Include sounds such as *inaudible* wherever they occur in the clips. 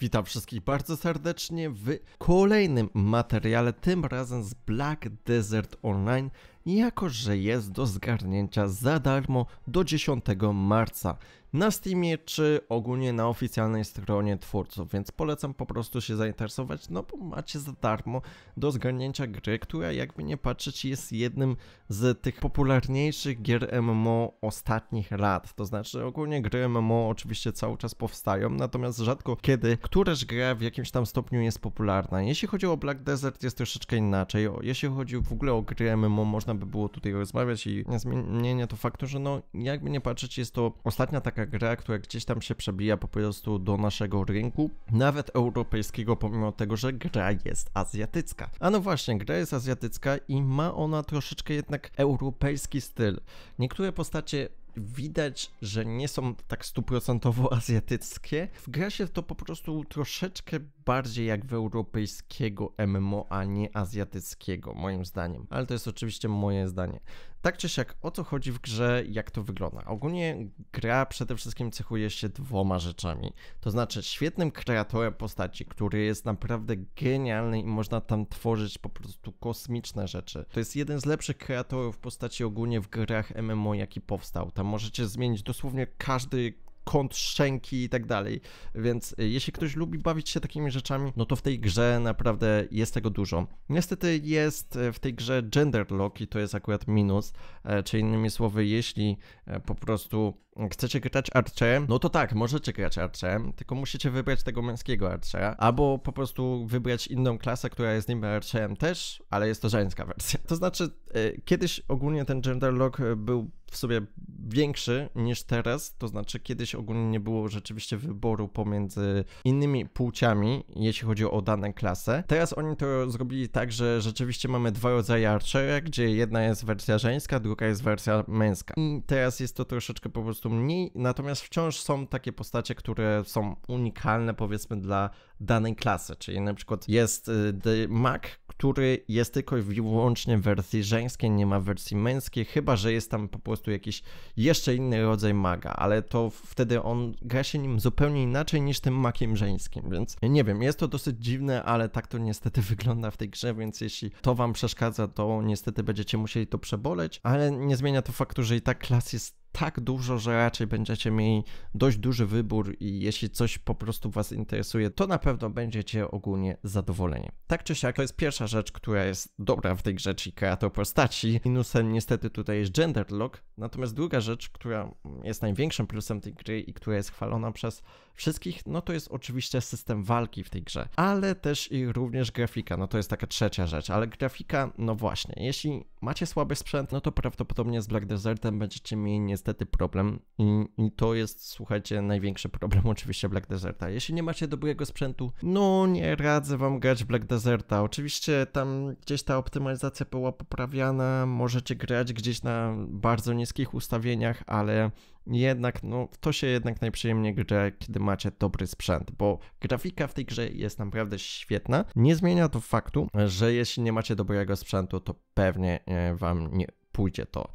Witam wszystkich bardzo serdecznie w kolejnym materiale, tym razem z Black Desert Online, jako że jest do zgarnięcia za darmo do 10 marca na Steamie czy ogólnie na oficjalnej stronie twórców, więc polecam po prostu się zainteresować, no bo macie za darmo do zgarnięcia gry, która jakby nie patrzeć jest jednym z tych popularniejszych gier MMO ostatnich lat, to znaczy ogólnie gry MMO oczywiście cały czas powstają, natomiast rzadko kiedy któraś gra w jakimś tam stopniu jest popularna. Jeśli chodzi o Black Desert jest troszeczkę inaczej, jeśli chodzi w ogóle o gry MMO można by było tutaj rozmawiać i nie zmienia to faktu, że no jakby nie patrzeć jest to ostatnia taka gra, która gdzieś tam się przebija po prostu do naszego rynku, nawet europejskiego, pomimo tego, że gra jest azjatycka. A no właśnie, gra jest azjatycka i ma ona troszeczkę jednak europejski styl. Niektóre postacie widać, że nie są tak stuprocentowo *laughs* azjatyckie. Wgra się to po prostu troszeczkę bardziej jak w europejskiego MMO, a nie azjatyckiego, moim zdaniem. Ale to jest oczywiście moje zdanie. Tak czy siak, o co chodzi w grze, jak to wygląda? Ogólnie gra przede wszystkim cechuje się dwoma rzeczami. To znaczy świetnym kreatorem postaci, który jest naprawdę genialny i można tam tworzyć po prostu kosmiczne rzeczy. To jest jeden z lepszych kreatorów postaci ogólnie w grach MMO, jaki powstał. Tam możecie zmienić dosłownie każdy kąt szczęki i tak dalej. Więc y, jeśli ktoś lubi bawić się takimi rzeczami, no to w tej grze naprawdę jest tego dużo. Niestety jest y, w tej grze gender lock i to jest akurat minus, e, czy innymi słowy, jeśli e, po prostu chcecie grać archerem, no to tak, możecie grać archerem, tylko musicie wybrać tego męskiego archera, albo po prostu wybrać inną klasę, która jest niby archerem też, ale jest to żeńska wersja. To znaczy, e, kiedyś ogólnie ten gender lock był w sobie większy niż teraz, to znaczy kiedyś ogólnie nie było rzeczywiście wyboru pomiędzy innymi płciami, jeśli chodzi o daną klasę. Teraz oni to zrobili tak, że rzeczywiście mamy dwa rodzaje archera, gdzie jedna jest wersja żeńska, druga jest wersja męska. I teraz jest to troszeczkę po prostu mniej, natomiast wciąż są takie postacie, które są unikalne powiedzmy dla danej klasy, czyli na przykład jest y, Mac, który jest tylko i wyłącznie w wersji żeńskiej, nie ma wersji męskiej, chyba że jest tam po prostu jakiś jeszcze inny rodzaj maga, ale to wtedy on gra się nim zupełnie inaczej niż tym makiem żeńskim, więc nie wiem, jest to dosyć dziwne, ale tak to niestety *laughs* wygląda w tej grze, więc jeśli to wam przeszkadza, to niestety będziecie musieli to przeboleć, ale nie zmienia to faktu, że i tak klas jest tak dużo, że raczej będziecie mieli dość duży wybór i jeśli coś po prostu Was interesuje, to na pewno będziecie ogólnie zadowoleni. Tak czy siak, to jest pierwsza rzecz, która jest dobra w tej grze, czyli kreator postaci. Minusem niestety tutaj jest gender lock, natomiast druga rzecz, która jest największym plusem tej gry i która jest chwalona przez wszystkich, no to jest oczywiście system walki w tej grze, ale też i również grafika, no to jest taka trzecia rzecz, ale grafika, no właśnie, jeśli macie słaby sprzęt, no to prawdopodobnie z Black Desertem będziecie mieli niestety problem i, i to jest, słuchajcie, największy problem *laughs* oczywiście Black Deserta. Jeśli nie macie dobrego sprzętu, no nie radzę wam grać Black Deserta. Oczywiście tam gdzieś ta optymalizacja była poprawiana, możecie grać gdzieś na bardzo niskich ustawieniach, ale jednak, no, to się jednak najprzyjemniej gra, kiedy macie dobry sprzęt, bo grafika w tej grze jest naprawdę świetna. Nie zmienia to faktu, że jeśli nie macie dobrego sprzętu, to pewnie e, wam nie pójdzie to,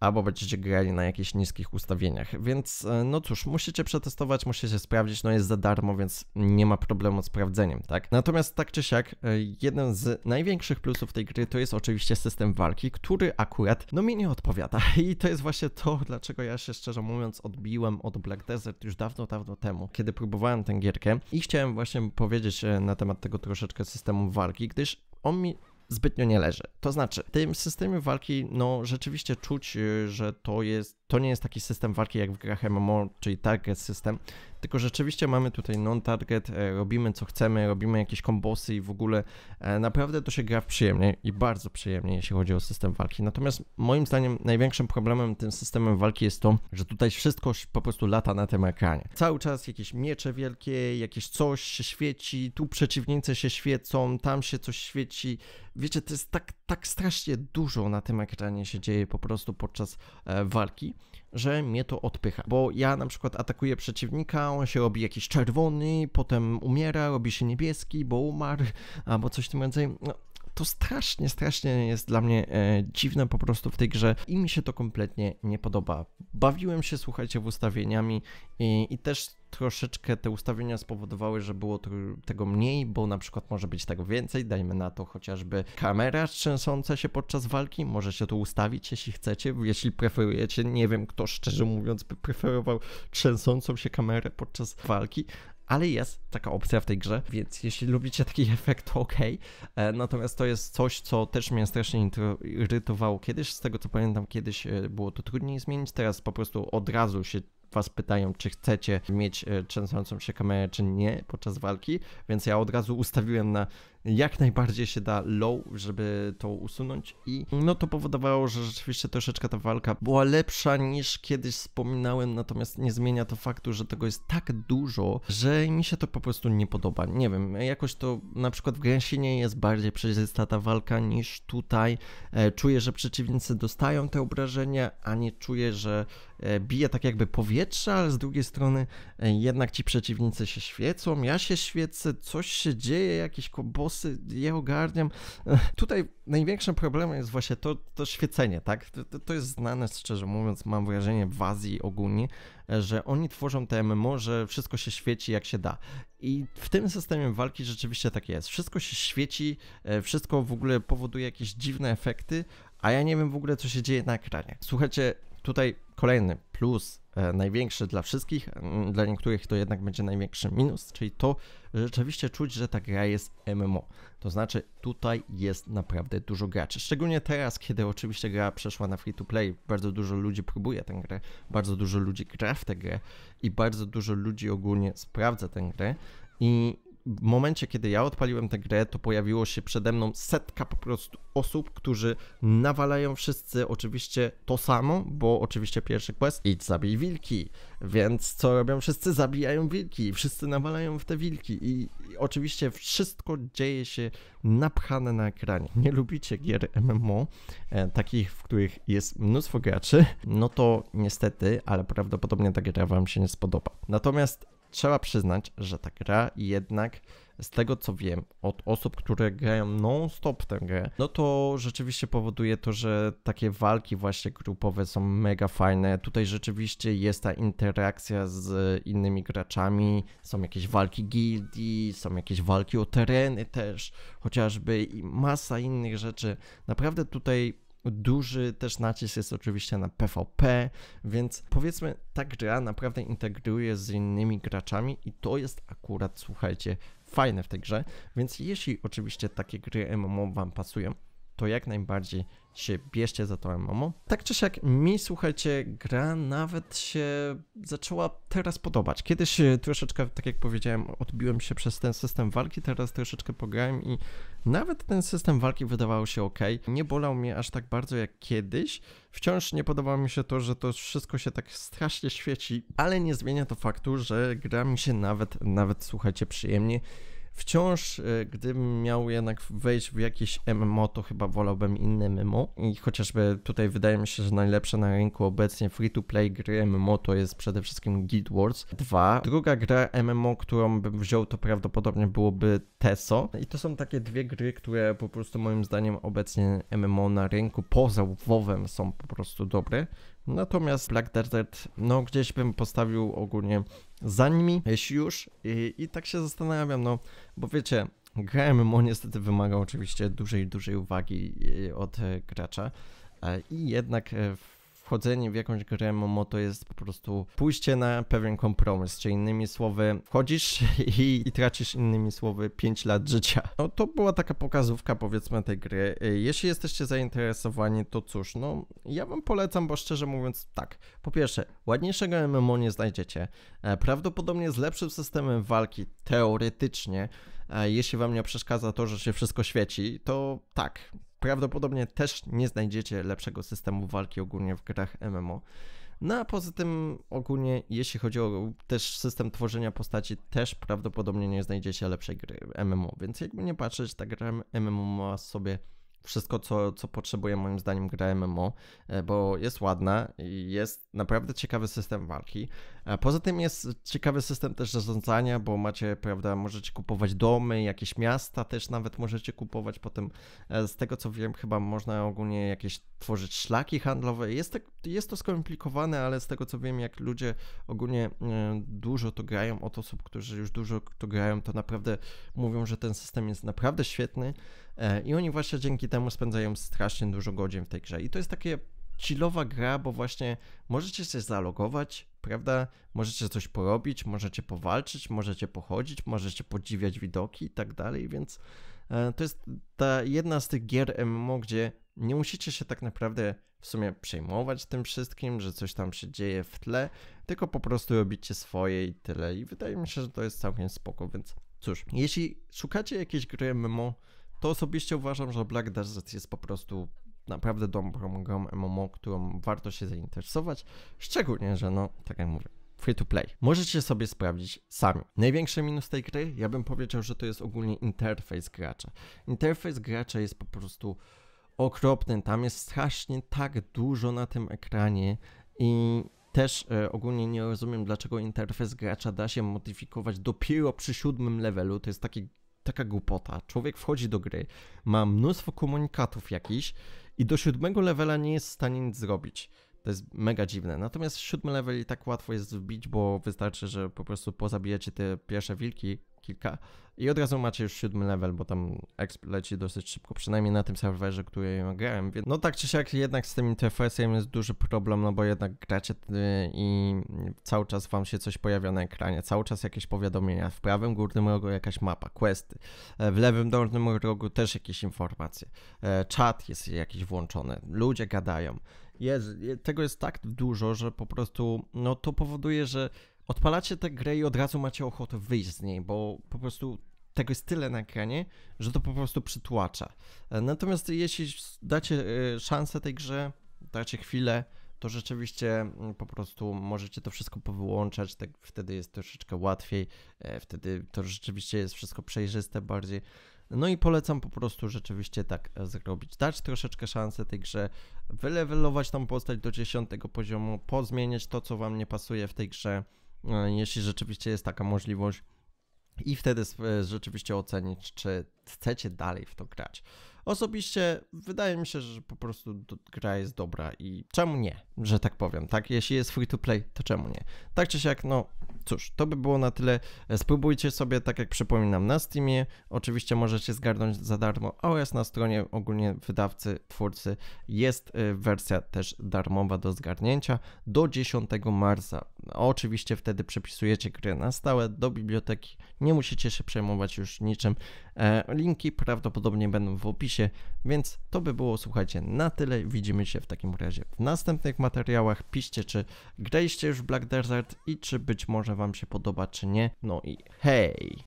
albo będziecie grali na jakichś niskich ustawieniach. Więc e, no cóż, musicie przetestować, musicie sprawdzić, no jest za darmo, więc nie ma problemu z sprawdzeniem, tak? Natomiast tak czy siak, e, jeden z największych plusów tej gry to jest oczywiście system walki, który akurat no mi nie odpowiada *laughs* i to jest właśnie to, dlaczego ja się szczerze mówiąc odbiłem od Black Desert już dawno, dawno temu, kiedy próbowałem tę gierkę i chciałem właśnie powiedzieć e, na temat tego troszeczkę systemu walki, gdyż on mi zbytnio nie leży. To znaczy, w tym systemie walki, no rzeczywiście czuć, y, że to jest, to nie jest taki system walki jak w grach MMO, czyli target system, tylko rzeczywiście mamy tutaj non-target, e, robimy co chcemy, robimy jakieś kombosy i w ogóle e, naprawdę to się gra przyjemnie i bardzo przyjemnie, jeśli chodzi o system walki. Natomiast moim zdaniem największym problemem tym systemem walki jest to, że tutaj wszystko po prostu lata na tym ekranie. Cały czas jakieś miecze wielkie, jakieś coś się świeci, tu przeciwnicy się świecą, tam się coś świeci. Wiecie, to jest tak, tak strasznie dużo na tym ekranie się dzieje po prostu podczas e, walki że mnie to odpycha. Bo ja na przykład atakuję przeciwnika, on się robi jakiś czerwony, potem umiera, robi się niebieski, bo umarł, albo coś w tym rodzaju. No, to strasznie, strasznie jest dla mnie e, dziwne po prostu w tej grze i mi się to kompletnie nie podoba. Bawiłem się, słuchajcie, w ustawieniami i, i też troszeczkę te ustawienia spowodowały, że było tego mniej, bo na przykład może być tego więcej, dajmy na to chociażby kamera trzęsąca się podczas walki, możecie to ustawić, jeśli chcecie, jeśli preferujecie, nie wiem kto szczerze mówiąc by preferował trzęsącą się kamerę podczas walki, ale jest taka opcja w tej grze, więc jeśli lubicie taki *laughs* efekt, to ok. E, natomiast to jest coś, co też mnie strasznie irytowało kiedyś. Z tego co pamiętam, kiedyś e, było to trudniej zmienić, teraz po prostu od razu się was pytają, czy chcecie mieć e, trzęsącą się kamerę, czy nie podczas walki, więc ja od razu ustawiłem na jak najbardziej się da low, żeby to usunąć i no to powodowało, że rzeczywiście troszeczkę ta walka była lepsza niż kiedyś wspominałem, natomiast nie zmienia to faktu, że tego jest tak dużo, że mi się to po prostu nie podoba. Nie wiem, jakoś to na przykład w Gęsinie jest bardziej przejrzysta ta walka niż tutaj. E, czuję, że przeciwnicy dostają te obrażenia, a nie czuję, że bije tak jakby powietrze, ale z drugiej strony e, jednak ci przeciwnicy się świecą, ja się świecę, coś się dzieje, jakieś kobosy je ogarniam. Tutaj największym problemem jest właśnie to, to świecenie, tak? To, to, jest znane, szczerze mówiąc, mam wrażenie w Azji ogólnie, że oni tworzą te MMO, że wszystko się świeci jak się da. I w tym systemie walki rzeczywiście tak jest. Wszystko się świeci, e, wszystko w ogóle powoduje jakieś dziwne efekty, a ja nie wiem w ogóle, co się dzieje na ekranie. Słuchajcie, tutaj kolejny plus e, największy dla wszystkich, dla niektórych to jednak będzie największy minus, czyli to, że rzeczywiście czuć, że ta gra jest MMO. To znaczy tutaj jest naprawdę dużo graczy. Szczególnie teraz, kiedy oczywiście gra przeszła na free to play, bardzo dużo ludzi próbuje tę grę, bardzo dużo ludzi gra w tę grę i bardzo dużo ludzi ogólnie sprawdza tę grę. I w momencie, kiedy ja odpaliłem tę grę, to pojawiło się przede mną setka po prostu osób, którzy nawalają wszyscy oczywiście to samo, bo oczywiście pierwszy quest idź zabij wilki, więc co robią wszyscy? Zabijają wilki, wszyscy nawalają w te wilki i, i oczywiście wszystko dzieje się napchane na ekranie. Nie lubicie gier MMO, e, takich, w których jest mnóstwo graczy, no to niestety, ale prawdopodobnie ta gra wam się nie spodoba. Natomiast trzeba przyznać, że ta gra jednak z tego co wiem od osób, które grają non-stop tę grę, no to rzeczywiście powoduje to, że takie walki właśnie grupowe są mega fajne. Tutaj rzeczywiście jest ta interakcja z innymi graczami, są jakieś walki gildii, są jakieś walki o tereny też, chociażby i masa innych rzeczy. Naprawdę tutaj Duży też nacisk jest oczywiście na PvP, więc powiedzmy, ta gra naprawdę integruje z innymi graczami i to jest akurat, słuchajcie, fajne w tej grze. Więc jeśli oczywiście takie gry MMO Wam pasują, to jak najbardziej się bierzcie za to MMO. Tak czy siak, mi słuchajcie, gra nawet się zaczęła teraz podobać. Kiedyś e, troszeczkę, tak jak powiedziałem, odbiłem się przez ten system walki, teraz troszeczkę pograłem i nawet ten system walki wydawał się ok. Nie bolał mnie aż tak bardzo jak kiedyś. Wciąż nie podobało mi się to, że to wszystko się tak strasznie świeci, ale nie zmienia to faktu, że gra mi się nawet, nawet słuchajcie, przyjemnie Wciąż, e, gdybym miał jednak wejść w jakieś MMO, to chyba wolałbym inne MMO. I chociażby tutaj wydaje mi się, że najlepsze na rynku obecnie free-to-play gry MMO to jest przede wszystkim Guild Wars 2. Druga gra MMO, którą bym wziął, to prawdopodobnie byłoby Teso. I to są takie dwie gry, które po prostu moim zdaniem obecnie MMO na rynku poza WoWem są po prostu dobre. Natomiast Black Desert, no gdzieś bym postawił ogólnie za nimi, jeśli już. I, i tak się zastanawiam, no bo wiecie, gra MMO niestety wymaga oczywiście dużej, dużej uwagi e, od e, gracza. E, I jednak w wchodzenie w jakąś grę MMO to jest po prostu pójście na pewien kompromis, czy innymi słowy wchodzisz *laughs* i, i tracisz innymi słowy 5 lat życia. No to była taka pokazówka powiedzmy tej gry. Jeśli jesteście zainteresowani, to cóż, no ja wam polecam, bo szczerze mówiąc tak, po pierwsze, ładniejszego MMO nie znajdziecie, e, prawdopodobnie z lepszym systemem walki, teoretycznie, e, jeśli wam nie przeszkadza to, że się wszystko świeci, to tak, prawdopodobnie też nie znajdziecie lepszego systemu walki ogólnie w grach MMO. No a poza tym ogólnie, jeśli chodzi o też system tworzenia postaci, też prawdopodobnie nie znajdziecie lepszej gry MMO, więc jakby nie patrzeć, ta gra MMO ma sobie wszystko, co, co potrzebuje moim zdaniem gra MMO, e, bo jest ładna i jest naprawdę ciekawy system walki. A poza tym jest ciekawy system też zarządzania, bo macie, prawda, możecie kupować domy, jakieś miasta też nawet możecie kupować. Potem e, z tego co wiem, chyba można ogólnie jakieś tworzyć szlaki handlowe. Jest, tak, jest to skomplikowane, ale z tego co wiem, jak ludzie ogólnie e, dużo to grają, od osób, którzy już dużo to grają, to naprawdę mówią, że ten system jest naprawdę świetny. E, I oni właśnie dzięki temu spędzają strasznie dużo godzin w tej grze. I to jest takie chillowa gra, bo właśnie możecie się zalogować, prawda? Możecie coś porobić, możecie powalczyć, możecie pochodzić, możecie podziwiać widoki i tak dalej, więc e, to jest ta jedna z tych gier MMO, gdzie nie musicie się tak naprawdę w sumie przejmować tym wszystkim, że coś tam się dzieje w tle, tylko po prostu robicie swoje i tyle. I wydaje mi się, że to jest całkiem spoko, więc cóż, jeśli szukacie jakiejś gry MMO, to osobiście uważam, że Black Desert jest po prostu naprawdę dobrą grą MMO, którą warto się zainteresować, szczególnie, że no, tak jak mówię, free to play. Możecie sobie sprawdzić sami. Największy minus tej gry, ja bym powiedział, że to jest ogólnie interfejs gracza. Interfejs gracza jest po prostu okropny, tam jest strasznie tak dużo na tym ekranie i też e, ogólnie nie rozumiem, dlaczego interfejs gracza da się modyfikować dopiero przy siódmym levelu. To jest taki taka głupota. Człowiek wchodzi do gry, ma mnóstwo komunikatów jakichś i do siódmego levela nie jest w stanie nic zrobić. To jest mega dziwne. Natomiast siódmy level i tak łatwo jest wbić, bo wystarczy, że po prostu pozabijecie te pierwsze wilki, kilka. I od razu macie już siódmy level, bo tam exp leci dosyć szybko, przynajmniej na tym serwerze, który grałem. Więc no tak czy siak jednak z tym interfejsem jest duży problem, no bo jednak gracie i cały czas wam się coś pojawia na ekranie, cały czas jakieś powiadomienia, w prawym górnym rogu jakaś mapa, questy, e, w lewym dolnym rogu też jakieś informacje, e, czat jest jakiś włączony, ludzie gadają. Tego jest tak dużo, że po prostu no to powoduje, że odpalacie tę grę i od razu macie ochotę wyjść z niej, bo po prostu tego jest tyle na ekranie, że to po prostu przytłacza. E, natomiast jeśli dacie e, szansę tej grze, dacie chwilę, to rzeczywiście mm, po prostu możecie to wszystko powyłączać, tak wtedy jest troszeczkę łatwiej, e, wtedy to rzeczywiście jest wszystko przejrzyste bardziej. No i polecam po prostu rzeczywiście tak zrobić. Dać troszeczkę szansę tej grze, wylewelować tą postać do 10 poziomu, pozmieniać to, co wam nie pasuje w tej grze, jeśli rzeczywiście jest taka możliwość i wtedy rzeczywiście ocenić, czy chcecie dalej w to grać. Osobiście wydaje mi się, że po prostu gra jest dobra i czemu nie, że tak powiem, tak? Jeśli jest free to play, to czemu nie? Tak czy siak, no cóż, to by było na tyle. Spróbujcie sobie, tak jak przypominam, na Steamie. Oczywiście możecie zgarnąć za darmo, oraz na stronie ogólnie wydawcy, twórcy jest y, wersja też darmowa do zgarnięcia do 10 marca. Oczywiście wtedy przepisujecie grę na stałe do biblioteki. Nie musicie się przejmować już niczym. E, linki prawdopodobnie będą w opisie, więc to by było, słuchajcie, na tyle. Widzimy się w takim razie w następnych materiałach. Piszcie, czy graliście już Black Desert i czy być może Wam się podoba, czy nie. No i hej!